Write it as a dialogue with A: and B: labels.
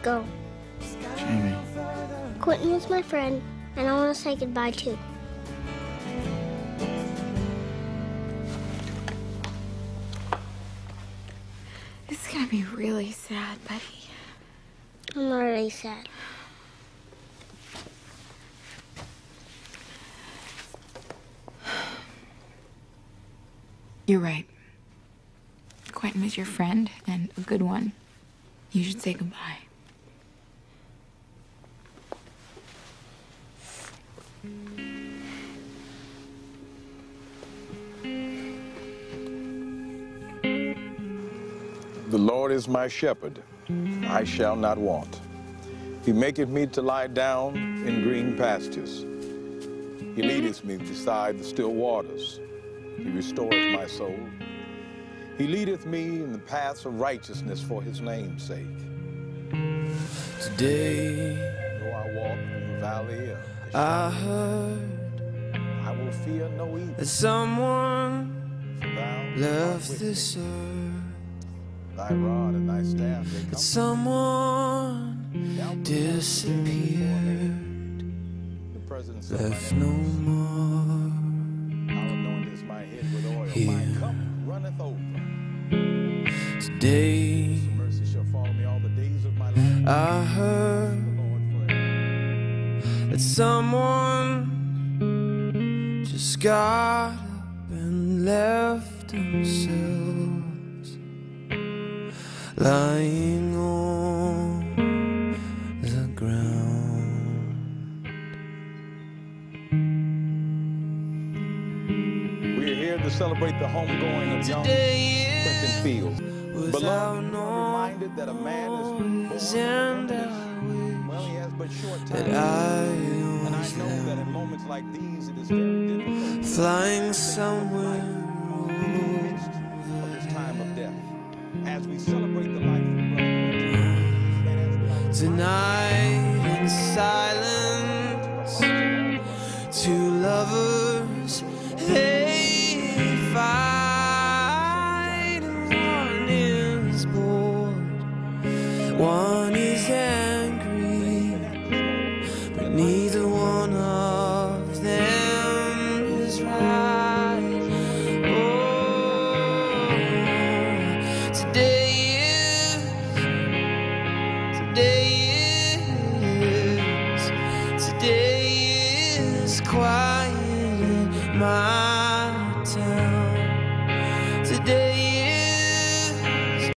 A: go.
B: Jamie.
A: Quentin was my friend, and I want to say goodbye too.
C: This is gonna be really sad, buddy.
A: I'm already sad.
C: You're right. Quentin was your friend and a good one. You should say goodbye.
D: The Lord is my shepherd, I shall not want. He maketh me to lie down in green pastures. He leadeth me beside the still waters. He restoreth my soul. He leadeth me in the paths of righteousness for his name's sake.
E: Today,
D: Though I walk through the valley of the
E: I heard
D: I will fear no evil.
E: that someone
D: for thou art
E: left this earth.
D: Thy rod and thy staff,
E: That someone
D: me.
E: Disappeared,
D: the presence of
E: left no more.
D: Thou anointest my head with oil, my
E: Here.
D: cup runneth over.
E: Today,
D: Mercy shall follow me all the days of my life.
E: I heard
D: The Lord
E: that someone just got up and left themselves lying on the ground.
D: We are here to celebrate the homegoing of young Quentin Fields. Beloved, reminded that a man is born
E: and
D: with
E: I.
D: Well, he has but short time. And I know that in moments like these, it is very difficult.
E: flying somewhere tonight in silence. Two lovers they fight. One is bored, one my. Today